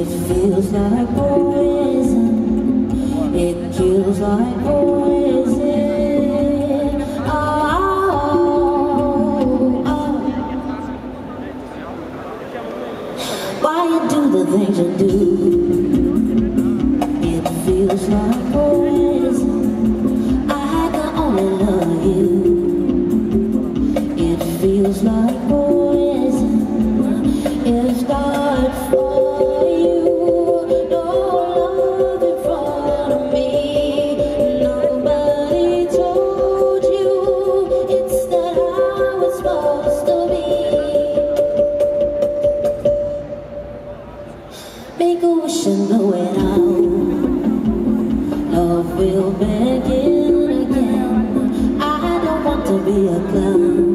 It feels like poison. It feels like poison. Oh, oh, oh. Why you do the things you do? Be a clown